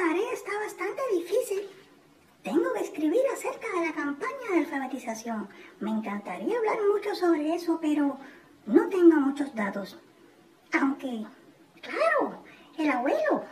esta tarea está bastante difícil. Tengo que escribir acerca de la campaña de alfabetización. Me encantaría hablar mucho sobre eso, pero no tengo muchos datos. Aunque, claro, el abuelo